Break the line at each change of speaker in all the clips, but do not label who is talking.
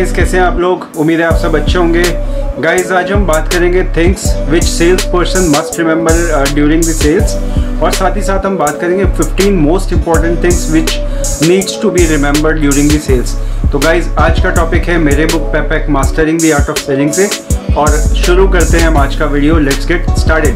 Guys कैसे हैं आप लोग? उम्मीद है आप सब अच्छे होंगे। गाइस आज हम बात करेंगे things which sales person must remember during the sales और साथ ही साथ हम बात करेंगे 15 most important things which needs to be remember during the sales तो गाइस आज का टॉपिक है मेरे book paperback mastering the art of selling से। और शुरू करते हैं हम आज का video let's get started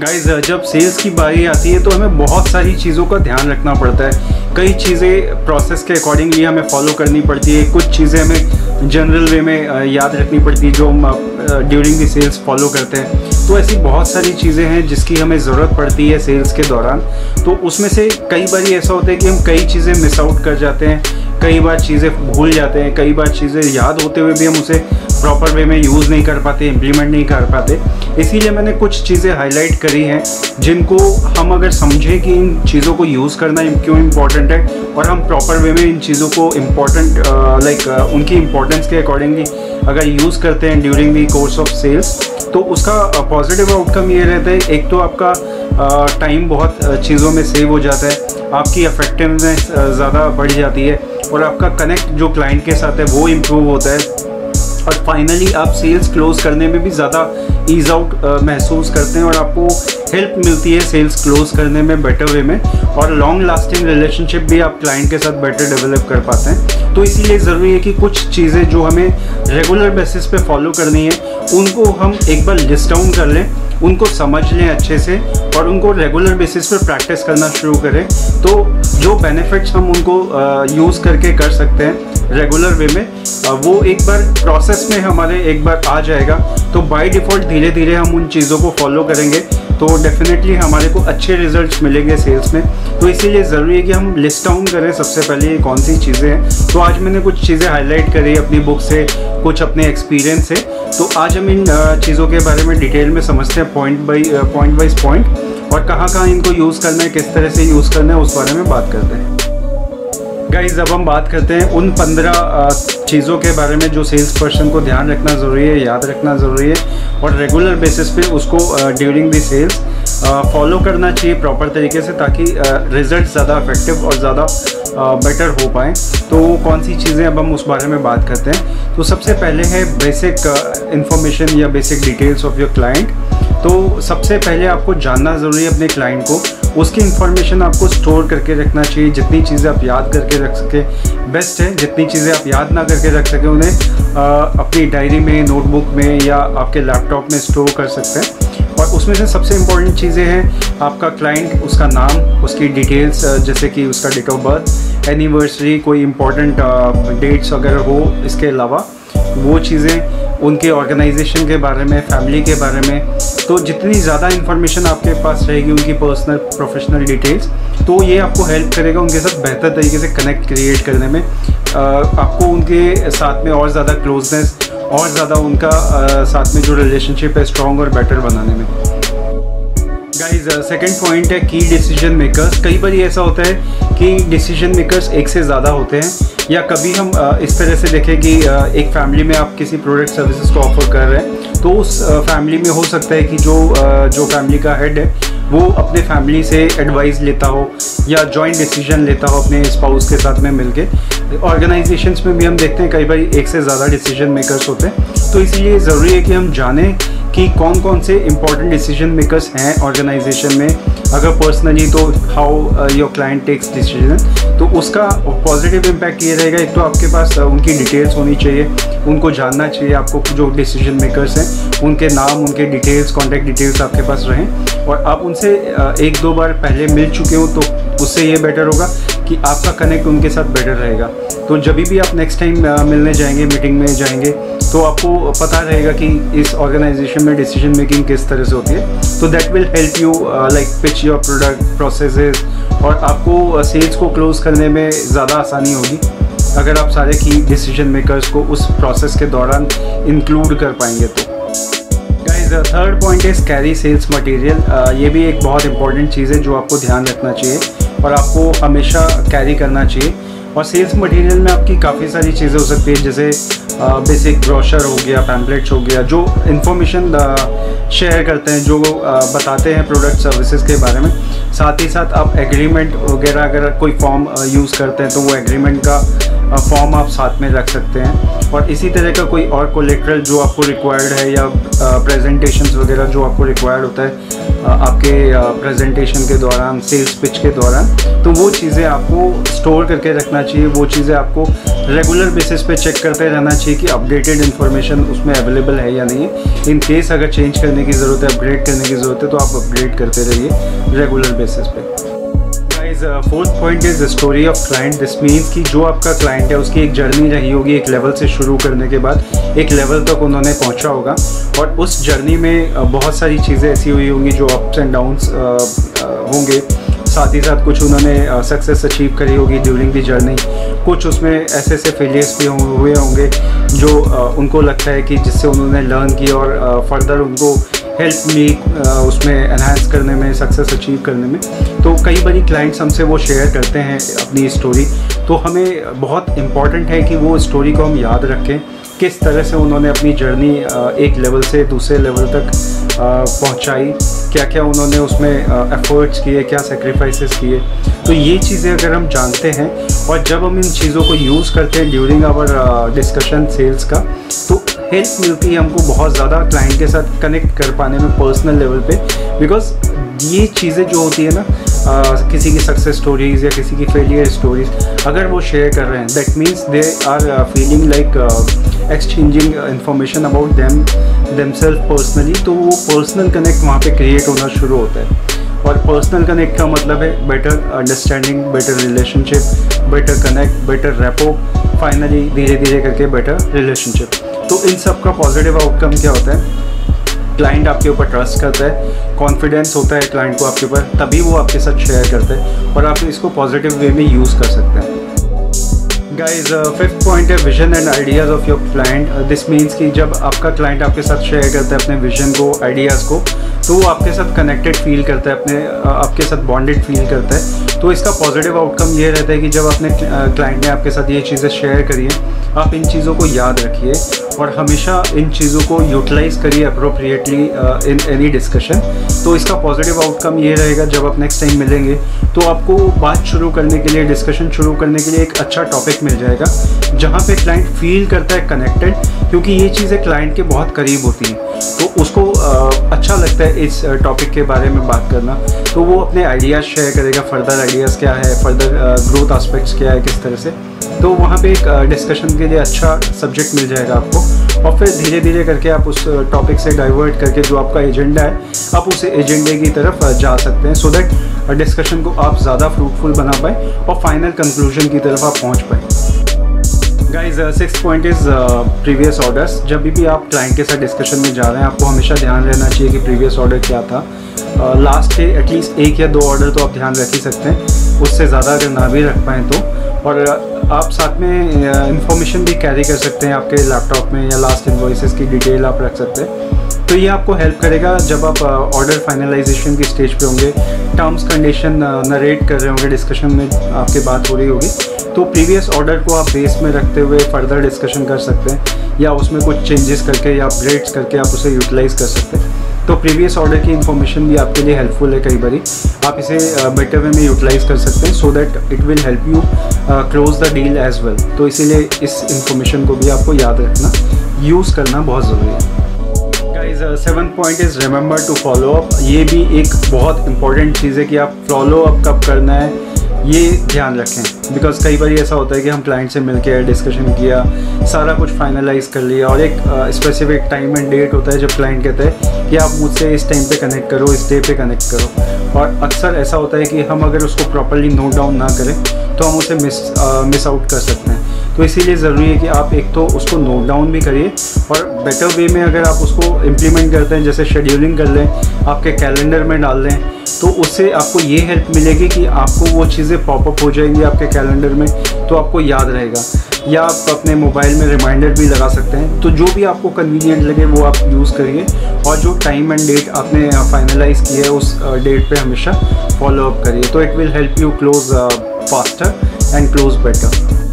guys जब सेल्स की बारी आती है तो हमें बहुत सारी चीज़ों का ध्यान रखना पड़ता है। कई चीज़ें प्रोसेस के अकॉर्डिंगली हमें फॉलो करनी पड़ती है। कुछ चीज़ें हमें जनरल वे में याद रखनी पड़ती है, जो हम ड्यूरिंग द सेल्स फॉलो करते हैं। तो ऐसी बहुत सारी चीज़ें हैं जिसकी हमें ज़रूरत पड़ती है सेल्स के दौरान। तो उसमें से कई बार ऐसा होता है कि हम कई चीज़ें मिस आउट कर जाते हैं, कई बार चीज़ें भूल जाते हैं, कई बार चीज़ें याद होते हुए भी हम उसे प्रॉपर वे में यूज़ नहीं कर पाते इम्प्लीमेंट नहीं कर पाते। इसीलिए मैंने कुछ चीज़ें हाईलाइट करी हैं, जिनको हम अगर समझें कि इन चीज़ों को यूज़ करना क्यों इम्पोर्टेंट है, और हम प्रॉपर वे में इन चीज़ों को इम्पोर्टेंट लाइक उनकी इम्पोर्टेंस के अकॉर्डिंगली अगर यूज़ करते हैं during the course of sales तो उसका पॉजिटिव आउटकम ये रहता है, एक तो आपका टाइम बहुत चीज़ों में सेव हो जाता है, आपकी अफेक्टिवनेस ज़्यादा बढ़ जाती है, और आपका कनेक्ट जो क्लाइंट के साथ है, वो इम्प्रूव होता है। और फाइनली आप सेल्स क्लोज करने में भी ज़्यादा ईज आउट महसूस करते हैं और आपको हेल्प मिलती है सेल्स क्लोज करने में बेटर वे में और लॉन्ग लास्टिंग रिलेशनशिप भी आप क्लाइंट के साथ बेटर डेवलप कर पाते हैं। तो इसीलिए ज़रूरी है कि कुछ चीज़ें जो हमें रेगुलर बेसिस पे फॉलो करनी है, उनको हम एक बार लिस्ट डाउन कर लें, उनको समझ लें अच्छे से और उनको रेगुलर बेसिस पर प्रैक्टिस करना शुरू करें। तो जो बेनिफिट्स हम उनको यूज़ करके कर सकते हैं रेगुलर वे में वो एक बार प्रोसेस में हमारे एक बार आ जाएगा। तो बाय डिफ़ॉल्ट धीरे धीरे हम उन चीज़ों को फॉलो करेंगे। तो डेफिनेटली हमारे को अच्छे रिजल्ट्स मिलेंगे सेल्स में। तो इसीलिए ज़रूरी है कि हम लिस्ट डाउन करें सबसे पहले ये कौन सी चीज़ें हैं। तो आज मैंने कुछ चीज़ें हाईलाइट करी अपनी बुक से, कुछ अपने एक्सपीरियंस से। तो आज हम इन चीज़ों के बारे में डिटेल में समझते हैं point by point wise point और कहाँ कहाँ इनको यूज़ करना है, किस तरह से यूज़ करना है, उस बारे में बात करते हैं। गाइज़ अब हम बात करते हैं उन पंद्रह चीज़ों के बारे में जो सेल्स पर्सन को ध्यान रखना ज़रूरी है, याद रखना ज़रूरी है और रेगुलर बेसिस पे उसको ड्यूरिंग दी सेल्स फॉलो करना चाहिए प्रॉपर तरीके से ताकि रिज़ल्ट ज़्यादा इफ़ेक्टिव और ज़्यादा बेटर हो पाएँ। तो कौन सी चीज़ें अब हम उस बारे में बात करते हैं? तो सबसे पहले है बेसिक इंफॉर्मेशन या basic details of your client तो सबसे पहले आपको जानना ज़रूरी है अपने क्लाइंट को उसकी इन्फॉर्मेशन आपको स्टोर करके रखना चाहिए जितनी चीज़ें आप याद करके रख सकें बेस्ट है जितनी चीज़ें आप याद ना करके रख सकें उन्हें आ, अपनी डायरी में नोटबुक में या आपके लैपटॉप में स्टोर कर सकते हैं। और उसमें से सबसे इम्पोर्टेंट चीज़ें हैं आपका क्लाइंट उसका नाम उसकी डिटेल्स जैसे कि उसका डेट ऑफ़ बर्थ एनिवर्सरी कोई इम्पोर्टेंट डेट्स वगैरह हो इसके अलावा वो चीज़ें उनके ऑर्गेनाइजेशन के बारे में फैमिली के बारे में तो जितनी ज़्यादा इन्फॉर्मेशन आपके पास रहेगी, उनकी पर्सनल प्रोफेशनल डिटेल्स तो ये आपको हेल्प करेगा उनके साथ बेहतर तरीके से कनेक्ट क्रिएट करने में। आपको उनके साथ में और ज़्यादा क्लोजनेस और ज़्यादा उनका साथ में जो रिलेशनशिप है स्ट्रॉन्ग और बेटर बनाने में। गाइज़ सेकेंड पॉइंट है की डिसीज़न मेकर्स कई बार ऐसा होता है कि डिसीज़न मेकर्स एक से ज़्यादा होते हैं। या कभी हम इस तरह से देखें कि एक फैमिली में आप किसी प्रोडक्ट, सर्विसेज़ को ऑफ़र कर रहे हैं तो उस फैमिली में हो सकता है कि जो जो फैमिली का हेड है, वो अपने फैमिली से एडवाइस लेता हो या जॉइंट डिसीज़न लेता हो अपने स्पाउस के साथ में मिलके। ऑर्गेनाइजेशंस में भी हम देखते हैं, कई बार एक से ज़्यादा डिसीज़न मेकर्स होते हैं तो इसीलिए ज़रूरी है कि हम जानें कि कौन कौन से इंपॉर्टेंट डिसीज़न मेकर्स हैं ऑर्गेनाइजेशन में। अगर पर्सनली तो how your client takes decision तो उसका पॉजिटिव इम्पैक्ट ये रहेगा। एक तो आपके पास uh, उनकी डिटेल्स होनी चाहिए उनको जानना चाहिए आपको जो डिसीज़न मेकर्स हैं। उनके नाम उनके डिटेल्स कॉन्टैक्ट डिटेल्स आपके पास रहें। और आप उनसे uh, एक दो बार पहले मिल चुके हो तो उससे ये बेटर होगा। कि आपका कनेक्ट उनके साथ बेटर रहेगा। तो जब भी आप नेक्स्ट टाइम मिलने जाएँगे मीटिंग में जाएँगे तो आपको पता रहेगा कि इस ऑर्गेनाइजेशन में डिसीज़न मेकिंग किस तरह से होती है। तो that will help you like pitch your product processes और आपको सेल्स को क्लोज करने में ज़्यादा आसानी होगी। अगर आप सारे की डिसीज़न मेकर्स को उस प्रोसेस के दौरान इंक्लूड कर पाएँगे तो। Guys third point is carry sales material ये भी एक बहुत इंपॉर्टेंट चीज़ है जो आपको ध्यान रखना चाहिए। और आपको हमेशा कैरी करना चाहिए। और सेल्स मटेरियल में आपकी काफ़ी सारी चीज़ें हो सकती है, जैसे बेसिक ब्रोशर हो गया पैम्पलेट्स हो गया, जो इन्फॉर्मेशन शेयर करते हैं, जो बताते हैं प्रोडक्ट सर्विसेज़ के बारे में। साथ ही साथ आप एग्रीमेंट वगैरह अगर कोई फॉर्म यूज़ करते हैं तो वो एग्रीमेंट का फॉर्म आप साथ में रख सकते हैं। और इसी तरह का कोई और कोलेट्रल जो आपको रिक्वायर्ड है या प्रेजेंटेशंस वगैरह जो आपको रिक्वायर्ड होता है आपके प्रेजेंटेशन के दौरान सेल्स पिच के दौरान तो वो चीज़ें आपको स्टोर करके रखना चाहिए। वो चीज़ें आपको रेगुलर बेसिस पे चेक करते रहना चाहिए कि अपडेटेड इन्फॉर्मेशन उसमें अवेलेबल है या नहीं इन केस अगर चेंज करने की ज़रूरत है अपग्रेड करने की ज़रूरत है तो आप अपग्रेड करते रहिए रेगुलर बेसिस पे। Fourth point is story of client this means कि जो आपका क्लाइंट है उसकी एक जर्नी रही होगी एक लेवल से शुरू करने के बाद। एक लेवल तक उन्होंने पहुँचा होगा। और उस जर्नी में uh, बहुत सारी चीज़ें ऐसी हुई होंगी जो अप्स एंड डाउन्स होंगे। साथ ही साथ कुछ उन्होंने सक्सेस uh, अचीव करी होगी ड्यूरिंग दी जर्नी कुछ उसमें ऐसे ऐसे फेलियर्स भी हुए होंगे जो uh, उनको लगता है कि जिससे उन्होंने लर्न किया और फर्दर उनको हेल्प मी उसमें एनहांस करने में सक्सेस अचीव करने में। तो कई बड़ी क्लाइंट्स हमसे वो शेयर करते हैं अपनी स्टोरी तो हमें बहुत इंपॉर्टेंट है कि वो स्टोरी को हम याद रखें, किस तरह से उन्होंने अपनी जर्नी एक लेवल से दूसरे लेवल तक पहुंचाई। क्या क्या उन्होंने उसमें एफर्ट्स किए, क्या सेक्रीफाइसेस किए। तो ये चीज़ें अगर हम जानते हैं और जब हम इन चीज़ों को यूज़ करते हैं ड्यूरिंग आवर डिस्कशन सेल्स का तो हेल्प मिलती है हमको बहुत ज़्यादा क्लाइंट के साथ कनेक्ट कर पाने में पर्सनल लेवल पे। बिकॉज़ ये चीज़ें जो होती है ना किसी की सक्सेस स्टोरीज़ या किसी की फेलियर स्टोरीज़ अगर वो शेयर कर रहे हैं that means they are feeling like exchanging information about them themselves personally तो वो पर्सनल कनेक्ट वहाँ पे क्रिएट होना शुरू होता है। और पर्सनल कनेक्ट का मतलब है better understanding better relationship better connect better rapport finally धीरे धीरे करके बेटर रिलेशनशिप तो इन सब का पॉजिटिव आउटकम क्या होता है? क्लाइंट आपके ऊपर ट्रस्ट करता है कॉन्फिडेंस होता है क्लाइंट को आपके ऊपर, तभी वो आपके साथ शेयर करते हैं और आप इसको पॉजिटिव वे में यूज़ कर सकते हैं। गाइज़ फिफ्थ पॉइंट है vision and ideas of your client this means कि जब आपका क्लाइंट आपके साथ शेयर करता है अपने विजन को आइडियाज़ को तो वो आपके साथ कनेक्टेड फील करता है अपने आपके साथ बॉन्डेड फील करता है। तो इसका पॉजिटिव आउटकम ये रहता है कि जब अपने क्लाइंट ने आपके साथ ये चीज़ें शेयर करी है आप इन चीज़ों को याद रखिए और हमेशा इन चीज़ों को यूटिलाइज करिए अप्रोप्रिएटली इन एनी डिस्कशन तो इसका पॉजिटिव आउटकम ये रहेगा जब आप नेक्स्ट टाइम मिलेंगे तो आपको बात शुरू करने के लिए डिस्कशन शुरू करने के लिए एक अच्छा टॉपिक मिल जाएगा जहाँ पे क्लाइंट फील करता है कनेक्टेड क्योंकि ये चीज़ें क्लाइंट के बहुत करीब होती हैं। तो उसको आ, अच्छा लगता है इस टॉपिक के बारे में बात करना तो वो अपने आइडियाज़ शेयर करेगा फर्दर आइडियाज़ क्या है फर्दर ग्रोथ आस्पेक्ट्स क्या है, किस तरह से। तो वहाँ पे एक डिस्कशन के लिए अच्छा सब्जेक्ट मिल जाएगा आपको। और फिर धीरे धीरे करके आप उस टॉपिक से डाइवर्ट करके जो आपका एजेंडा है, आप उस एजेंडे की तरफ़ जा सकते हैं सो दैट डिस्कशन को आप ज़्यादा फ्रूटफुल बना पाए और फाइनल कंक्लूजन की तरफ़ आप पहुँच पाए। Guys six point is previous orders जब भी आप क्लाइंट के साथ डिस्कशन में जा रहे हैं, आपको हमेशा ध्यान रहना चाहिए कि प्रीवियस ऑर्डर क्या था। लास्ट के एटलीस्ट एक या दो ऑर्डर तो आप ध्यान रख ही सकते हैं। उससे ज़्यादा अगर ना भी रख पाएँ तो। और आप साथ में इंफॉर्मेशन भी कैरी कर सकते हैं आपके लैपटॉप में या लास्ट इन्वॉइसेस की डिटेल आप रख सकते हैं। तो ये आपको हेल्प करेगा जब आप ऑर्डर फाइनलाइजेशन की स्टेज पे होंगे। टर्म्स कंडीशन नरेट कर रहे होंगे डिस्कशन में आपकी बात हो रही होगी। तो प्रीवियस ऑर्डर को आप बेस में रखते हुए फर्दर डिस्कशन कर सकते हैं, या उसमें कुछ चेंजेस करके या अपग्रेड्स करके आप उसे यूटिलाइज़ कर सकते हैं। तो प्रीवियस ऑर्डर की इन्फॉर्मेशन भी आपके लिए हेल्पफुल है कई बारी। आप इसे बेटर वे में यूटिलाइज कर सकते हैं so that it will help you close the deal as well तो इसीलिए इस इन्फॉर्मेशन को भी आपको याद रखना यूज़ करना बहुत ज़रूरी है। Guys seven point is remember to follow up ये भी एक बहुत इंपॉर्टेंट चीज़ है कि आप फॉलो अप कब करना है, ये ध्यान रखें। बिकॉज़ कई बार ऐसा होता है कि हम क्लाइंट से मिलकर डिस्कशन किया, सारा कुछ फाइनलाइज कर लिया और एक स्पेसिफिक टाइम एंड डेट होता है जब क्लाइंट कहते हैं कि आप मुझसे इस टाइम पे कनेक्ट करो, इस डे पे कनेक्ट करो। और अक्सर ऐसा होता है कि हम अगर उसको प्रॉपरली नोट डाउन ना करें तो हम उसे मिस मिस आउट कर सकते हैं। तो इसीलिए ज़रूरी है कि आप एक तो उसको नोट डाउन भी करिए और बेटर वे में अगर आप उसको इम्प्लीमेंट करते हैं, जैसे शेड्यूलिंग कर लें, आपके कैलेंडर में डाल लें तो उससे आपको ये हेल्प मिलेगी कि आपको वो चीज़ें पॉपअप हो जाएँगी आपके कैलेंडर में तो आपको याद रहेगा। या आप अपने मोबाइल में रिमाइंडर भी लगा सकते हैं। तो जो भी आपको कन्वीनियंट लगे, वो आप यूज़ करिए और जो टाइम एंड डेट आपने फाइनलाइज किया है, उस डेट पे हमेशा फॉलो अप करिए। तो it will help you close faster and close better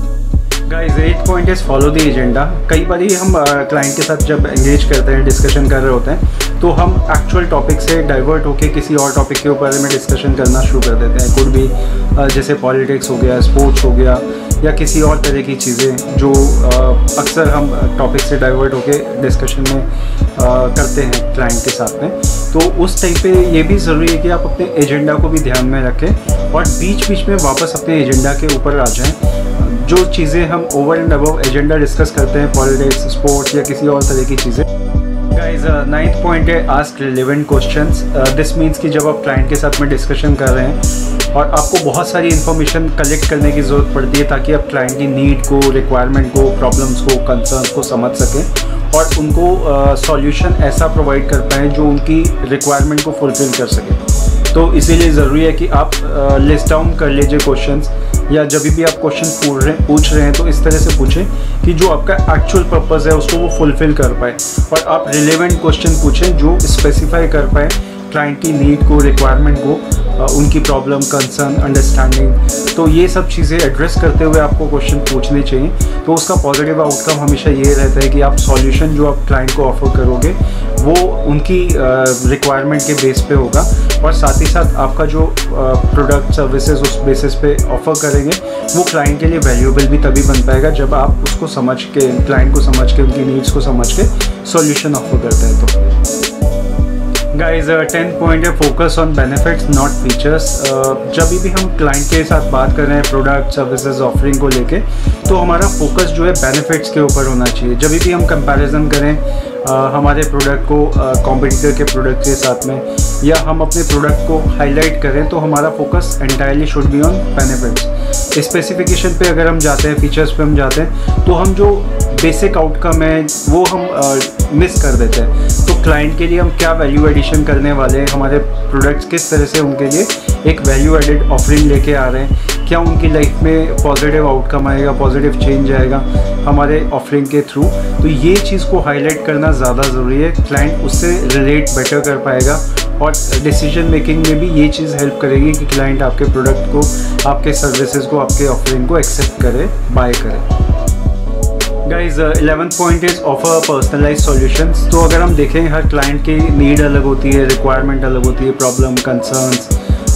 guys eight point is follow the agenda कई बार ही हम क्लाइंट के साथ जब एंगेज करते हैं डिस्कशन कर रहे होते हैं तो हम एक्चुअल टॉपिक से डाइवर्ट होकर किसी और टॉपिक के ऊपर में डिस्कशन करना शुरू कर देते हैं। कुड भी जैसे पॉलिटिक्स हो गया स्पोर्ट्स हो गया, या किसी और तरह की चीज़ें जो अक्सर हम टॉपिक से डाइवर्ट होके डिस्कशन में करते हैं क्लाइंट के साथ में। तो उस टाइम पे ये भी ज़रूरी है कि आप अपने एजेंडा को भी ध्यान में रखें, और बीच बीच में वापस अपने एजेंडा के ऊपर आ जाएँ। जो चीज़ें हम over and above agenda discuss करते हैं पॉलिटिक्स स्पोर्ट्स या किसी और तरह की चीज़ें। गाइस नाइन्थ पॉइंट है ask relevant question this means कि जब आप क्लाइंट के साथ में डिस्कशन कर रहे हैं और आपको बहुत सारी इन्फॉर्मेशन कलेक्ट करने की ज़रूरत पड़ती है ताकि आप क्लाइंट की नीड को रिक्वायरमेंट को प्रॉब्लम्स को कंसर्न को समझ सकें और उनको सॉल्यूशन uh, ऐसा प्रोवाइड कर पाएँ जो उनकी रिक्वायरमेंट को फुलफ़िल कर सके। तो इसीलिए ज़रूरी है कि आप लिस्ट uh, डाउन कर लीजिए क्वेश्चंस या जब भी आप क्वेश्चन पूछ रहे पूछ रहे हैं तो इस तरह से पूछें कि जो आपका एक्चुअल पर्पज़ है, उसको वो फुलफ़िल कर पाए। और आप रिलेवेंट क्वेश्चन पूछें जो स्पेसिफाई कर पाए क्लाइंट की नीड को रिक्वायरमेंट को उनकी प्रॉब्लम कंसर्न अंडरस्टैंडिंग तो ये सब चीज़ें एड्रेस करते हुए आपको क्वेश्चन पूछने चाहिए। तो उसका पॉजिटिव आउटकम हमेशा ये रहता है कि आप सॉल्यूशन जो आप क्लाइंट को ऑफ़र करोगे, वो उनकी रिक्वायरमेंट के बेस पे होगा। और साथ ही साथ आपका जो प्रोडक्ट सर्विसेज़ उस बेसिस पे ऑफ़र करेंगे, वो क्लाइंट के लिए वैल्यूएबल भी तभी बन पाएगा जब आप उसको समझ के क्लाइंट को समझ के, उनकी नीड्स को समझ के सॉल्यूशन ऑफ़र करते हैं तो। गाइज़ टेंथ पॉइंट है focus on benefits not features जब भी हम क्लाइंट के साथ बात कर रहे हैं प्रोडक्ट सर्विसेज़ ऑफरिंग को लेके तो हमारा फोकस जो है बेनिफिट्स के ऊपर होना चाहिए। जब भी हम कंपैरिजन करें हमारे प्रोडक्ट को कॉम्पिटिटर के प्रोडक्ट के साथ में, या हम अपने प्रोडक्ट को हाईलाइट करें तो हमारा focus entirely should be on benefits specification पे अगर हम जाते हैं फीचर्स पे हम जाते हैं तो हम जो बेसिक आउटकम है, वो हम मिस कर देते हैं. तो क्लाइंट के लिए हम क्या वैल्यू एडिशन करने वाले हैं? हमारे प्रोडक्ट्स किस तरह से उनके लिए एक वैल्यू एडिड ऑफरिंग लेके आ रहे हैं? क्या उनकी लाइफ में पॉजिटिव आउटकम आएगा पॉजिटिव चेंज आएगा हमारे ऑफरिंग के थ्रू तो ये चीज़ को हाईलाइट करना ज़्यादा ज़रूरी है। क्लाइंट उससे रिलेट बेटर कर पाएगा और डिसीज़न मेकिंग में भी ये चीज़ हेल्प करेगी कि क्लाइंट आपके प्रोडक्ट को, आपके सर्विसेज़ को, आपके ऑफरिंग को एक्सेप्ट करे बाय करे। Guys eleven point is offer personalize solutions तो अगर हम देखें, हर क्लाइंट की नीड अलग होती है रिक्वायरमेंट अलग होती है प्रॉब्लम कंसर्न्स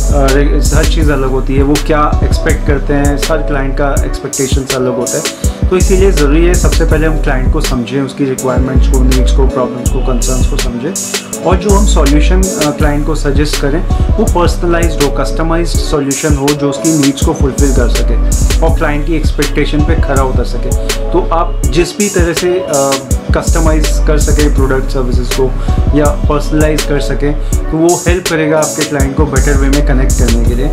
हर चीज़ अलग होती है। वो क्या एक्सपेक्ट करते हैं, हर क्लाइंट का एक्सपेक्टेशन अलग होता है। तो इसीलिए ज़रूरी है, सबसे पहले हम क्लाइंट को समझें, उसकी रिक्वायरमेंट्स को नीड्स को प्रॉब्लम्स को कंसर्न्स को समझें। और जो हम सॉल्यूशन क्लाइंट को सजेस्ट करें, वो पर्सनलाइज्ड हो कस्टमाइज्ड सॉल्यूशन हो, जो उसकी नीड्स को फुलफिल कर सके। और क्लाइंट की एक्सपेक्टेशन पे खरा उतर सके। तो आप जिस भी तरह से कस्टमाइज कर सके प्रोडक्ट सर्विसेज़ को या पर्सनलाइज कर सके तो वो हेल्प करेगा आपके क्लाइंट को बेटर वे में कनेक्ट करने के लिए।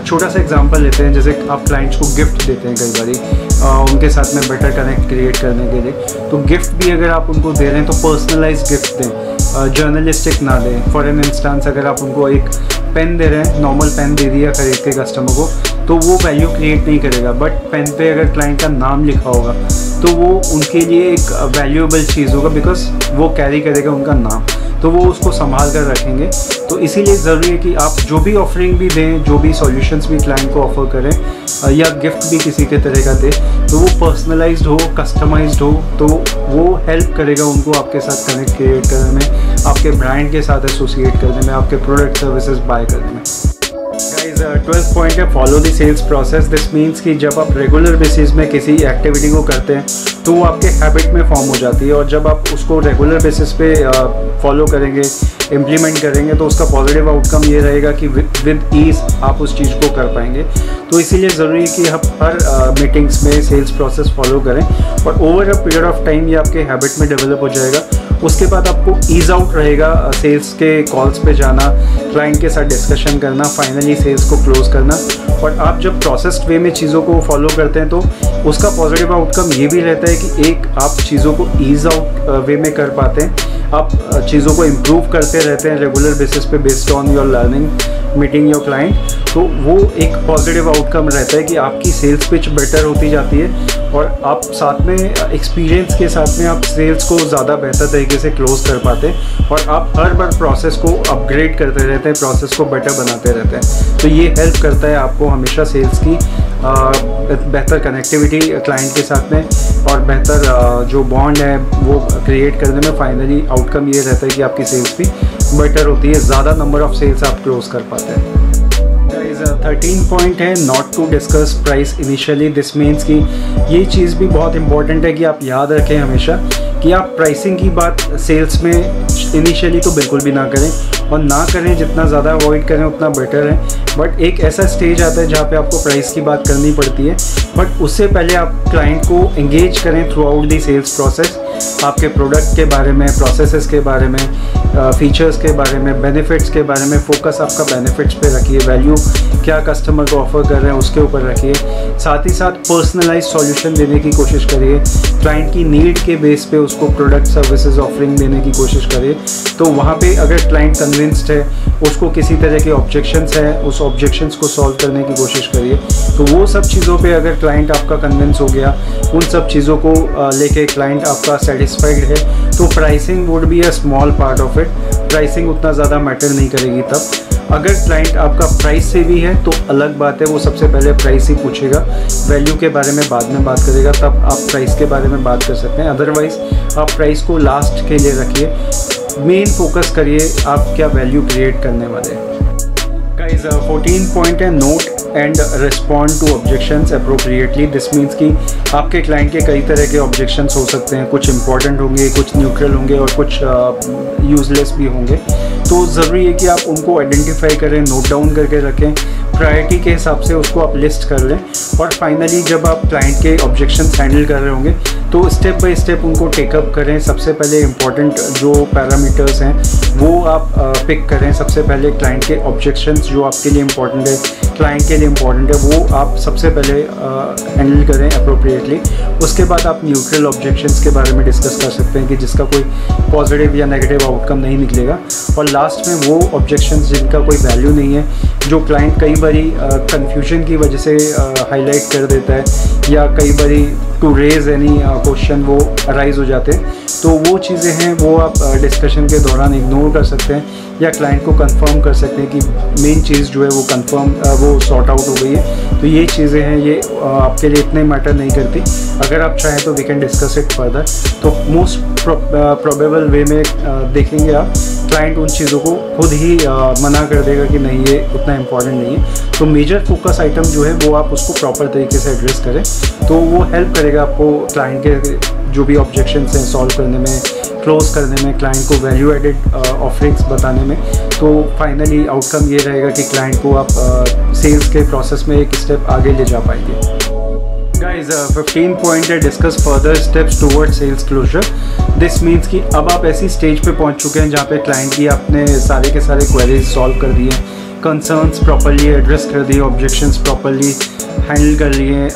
छोटा सा एग्जांपल लेते हैं, जैसे आप क्लाइंट्स को गिफ्ट देते हैं कई बार उनके साथ में बेटर कनेक्ट क्रिएट करने के लिए। तो गिफ्ट भी अगर आप उनको दे रहे हैं तो पर्सनलाइज गिफ्ट दें। जर्नलिस्टिक ना दें। फॉर एन इंस्टांस अगर आप उनको एक पेन दे रहे हैं नॉर्मल पेन दे दिया खरीद के कस्टमर को तो वो वैल्यू क्रिएट नहीं करेगा बट पेन पे अगर क्लाइंट का नाम लिखा होगा तो वो उनके लिए एक वैल्यूएबल चीज़ होगा बिकॉज़ वो कैरी करेगा उनका नाम। तो वो उसको संभाल कर रखेंगे। तो इसीलिए ज़रूरी है कि आप जो भी ऑफरिंग भी दें, जो भी सॉल्यूशंस भी क्लाइंट को ऑफ़र करें या गिफ्ट भी किसी के तरह का दें तो वो पर्सनलाइज्ड हो कस्टमाइज्ड हो तो वो हेल्प करेगा उनको आपके साथ कनेक्ट क्रिएट करने में, आपके ब्रांड के साथ एसोसिएट करने में, आपके प्रोडक्ट सर्विसेज़ बाय करने में। ट्वेल्थ पॉइंट है follow the sales process this means कि जब आप रेगुलर बेसिस में किसी एक्टिविटी को करते हैं तो वो आपके हैबिट में फॉर्म हो जाती है और जब आप उसको रेगुलर बेसिस पे फॉलो करेंगे इम्प्लीमेंट करेंगे तो उसका पॉजिटिव आउटकम ये रहेगा कि विद ईज आप उस चीज़ को कर पाएँगे। तो इसीलिए ज़रूरी है कि आप हर मीटिंग्स में सेल्स प्रोसेस फॉलो करें और over a period of time ये आपके हैबिट में डेवलप हो जाएगा। उसके बाद आपको ईज आउट रहेगा सेल्स के कॉल्स पे जाना क्लाइंट के साथ डिस्कशन करना फाइनली सेल्स को क्लोज करना। और आप जब प्रोसेस्ड वे में चीज़ों को फॉलो करते हैं तो उसका पॉजिटिव आउटकम ये भी रहता है कि एक, आप चीज़ों को ईज आउट वे में कर पाते हैं। आप चीज़ों को इम्प्रूव करते रहते हैं रेगुलर बेसिस पे based on your learning meeting your client तो वो एक पॉजिटिव आउटकम रहता है कि आपकी सेल्स पिच बेटर होती जाती है और आप साथ में एक्सपीरियंस के साथ में आप सेल्स को ज़्यादा बेहतर तरीके से क्लोज कर पाते हैं और आप हर बार प्रोसेस को अपग्रेड करते रहते हैं प्रोसेस को बेटर बनाते रहते हैं। तो ये हेल्प करता है आपको हमेशा सेल्स की बेहतर कनेक्टिविटी क्लाइंट के साथ में और बेहतर जो बॉन्ड है, वो क्रिएट करने में फाइनली आउटकम ये रहता है कि आपकी सेल्स भी बेटर होती है, ज़्यादा नंबर ऑफ़ सेल्स आप क्लोज कर पाते हैं। थर्टीन पॉइंट है not to discuss price initially this means कि ये चीज़ भी बहुत इंपॉर्टेंट है कि आप याद रखें हमेशा कि आप प्राइसिंग की बात सेल्स में इनिशियली तो बिल्कुल भी ना करें और ना करें जितना ज़्यादा अवॉइड करें उतना बेटर है। बट एक ऐसा स्टेज आता है जहाँ पे आपको प्राइस की बात करनी पड़ती है। बट उससे पहले आप क्लाइंट को एंगेज करें throughout the sales process. आपके प्रोडक्ट के बारे में प्रोसेसेस के बारे में फीचर्स के बारे में बेनिफिट्स के बारे में फोकस आपका बेनिफिट्स पे रखिए वैल्यू क्या कस्टमर को ऑफ़र कर रहे हैं उसके ऊपर रखिए। साथ ही साथ पर्सनलाइज सॉल्यूशन देने की कोशिश करिए। क्लाइंट की नीड के बेस पे उसको प्रोडक्ट सर्विसेज़ ऑफरिंग देने की कोशिश करिए। तो वहाँ पे अगर क्लाइंट कन्विंस्ड है, उसको किसी तरह के ऑब्जेक्शंस हैं, उस ऑब्जेक्शंस को सॉल्व करने की कोशिश करिए। तो वो सब चीज़ों पर अगर क्लाइंट आपका कन्विंस हो गया, उन सब चीज़ों को लेके क्लाइंट आपका सेटिस्फाइड है तो pricing would be a small part of it pricing उतना ज़्यादा मैटर नहीं करेगी तब। अगर क्लाइंट आपका प्राइस से भी है तो अलग बात है, वो सबसे पहले प्राइस ही पूछेगा। वैल्यू के बारे में बाद में बात करेगा, तब आप प्राइस के बारे में बात कर सकते हैं। अदरवाइज़ आप प्राइस को लास्ट के लिए रखिए। मेन फोकस करिए आप क्या वैल्यू क्रिएट करने वाले गाइस फोर्टीन पॉइंट है note and respond to objections appropriately this means कि आपके क्लाइंट के कई तरह के ऑब्जेक्शंस हो सकते हैं। कुछ इंपॉर्टेंट होंगे कुछ न्यूट्रल होंगे और कुछ यूजलेस uh, भी होंगे। तो ज़रूरी है कि आप उनको आइडेंटिफाई करें नोट डाउन करके रखें। प्रायोरिटी के हिसाब से उसको आप लिस्ट कर लें। और फाइनली जब आप क्लाइंट के ऑब्जेक्शन हैंडल कर रहे होंगे तो स्टेप बाय स्टेप उनको टेकअप करें। सबसे पहले इंपॉर्टेंट जो पैरामीटर्स हैं, वो आप पिक करें। सबसे पहले क्लाइंट के ऑब्जेक्शन जो आपके लिए इम्पोर्टेंट है क्लाइंट के लिए इम्पोर्टेंट है, वो आप सबसे पहले हैंडल करें अप्रोप्रिएटली उसके बाद आप न्यूट्रल ऑब्जेक्शंस के बारे में डिस्कस कर सकते हैं कि जिसका कोई पॉजिटिव या नेगेटिव आउटकम नहीं निकलेगा। और लास्ट में वो ऑब्जेक्शंस जिनका कोई वैल्यू नहीं है, जो क्लाइंट कई बारी कन्फ्यूज़न की वजह से हाईलाइट कर देता है या कई बारी टू रेज एनी क्वेश्चन वो अराइज हो जाते हैं। तो वो चीज़ें हैं, वो आप डिस्कशन के दौरान इग्नोर कर सकते हैं या क्लाइंट को कंफर्म कर सकते हैं कि मेन चीज़ जो है वो कंफर्म वो सॉर्ट आउट हो गई है। तो ये चीज़ें हैं, ये आपके लिए इतने मैटर नहीं करती। अगर आप चाहें तो we can discuss it further तो मोस्ट प्रोबेबल वे में देखेंगे आप क्लाइंट उन चीज़ों को खुद ही मना कर देगा कि नहीं ये उतना इंपॉर्टेंट नहीं है। तो मेजर फोकस आइटम जो है वो आप उसको प्रॉपर तरीके से एड्रेस करें। तो वो हेल्प करेगा आपको क्लाइंट के जो भी ऑब्जेक्शन हैं सॉल्व करने में क्लोज करने में क्लाइंट को वैल्यू एडेड ऑफरिंग्स बताने में। तो फाइनली आउटकम ये रहेगा कि क्लाइंट को आप सेल्स uh, के प्रोसेस में एक स्टेप आगे ले जा पाएँगे। गाइस फिफ्टीन पॉइंट है discuss further steps toward sales closure this means कि अब आप ऐसी स्टेज पे पहुँच चुके हैं जहाँ पे क्लाइंट की आपने सारे के सारे क्वेरीज सॉल्व कर दिए कंसर्न्स प्रॉपरली एड्रेस कर दिए ऑब्जेक्शंस प्रॉपरली हैंडल कर लिए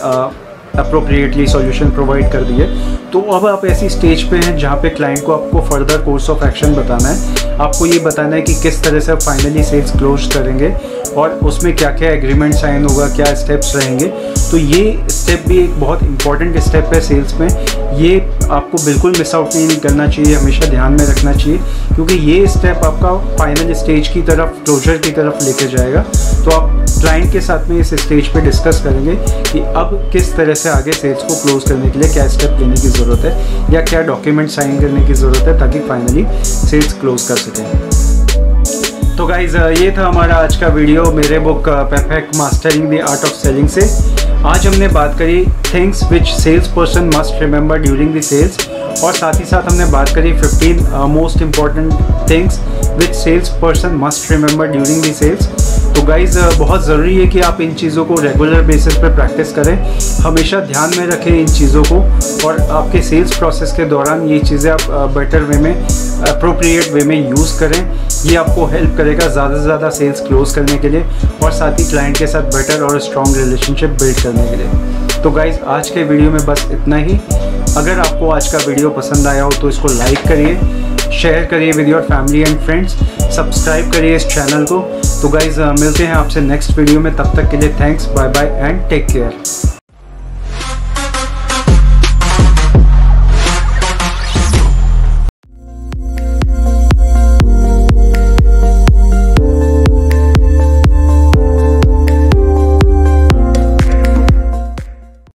अप्रोप्रिएटली सॉल्यूशन प्रोवाइड कर दिए। तो अब आप ऐसी स्टेज पे हैं जहाँ पे क्लाइंट को आपको फर्दर कोर्स ऑफ़ एक्शन बताना है। आपको ये बताना है कि किस तरह से आप फाइनली सेल्स क्लोज करेंगे और उसमें क्या क्या एग्रीमेंट साइन होगा, क्या स्टेप्स रहेंगे। तो ये स्टेप भी एक बहुत इंपॉर्टेंट स्टेप है सेल्स में। ये आपको बिल्कुल मिस आउट नहीं करना चाहिए, हमेशा ध्यान में रखना चाहिए, क्योंकि ये स्टेप आपका फाइनल स्टेज की तरफ़ क्लोजर की तरफ़ लेके जाएगा। तो आप क्लाइंट के साथ में इस स्टेज पे डिस्कस करेंगे कि अब किस तरह से आगे सेल्स को क्लोज करने के लिए क्या स्टेप लेने की ज़रूरत है, या क्या डॉक्यूमेंट साइन करने की ज़रूरत है, ताकि फाइनली सेल्स क्लोज कर सकें। तो गाइज़ ये था हमारा आज का वीडियो मेरे book perfect mastering the art of selling से। आज हमने बात करी things which sales person must remember during the sales और साथ ही साथ हमने बात करी 15 most important things which sales person must remember during the sales तो गाइज़ बहुत ज़रूरी है कि आप इन चीज़ों को रेगुलर बेसिस पे प्रैक्टिस करें। हमेशा ध्यान में रखें इन चीज़ों को और आपके सेल्स प्रोसेस के दौरान ये चीज़ें आप बेटर वे में अप्रोप्रिएट वे में यूज़ करें। ये आपको हेल्प करेगा ज़्यादा से ज़्यादा सेल्स क्लोज करने के लिए और साथ ही क्लाइंट के साथ बेटर और स्ट्रॉन्ग रिलेशनशिप बिल्ड करने के लिए। तो गाइज़ आज के वीडियो में बस इतना ही। अगर आपको आज का वीडियो पसंद आया हो तो इसको लाइक करिए शेयर करिए with your family and friends subscribe करिए इस चैनल को। तो गाइज़ मिलते हैं आपसे नेक्स्ट वीडियो में, तब तक के लिए thanks bye bye and take care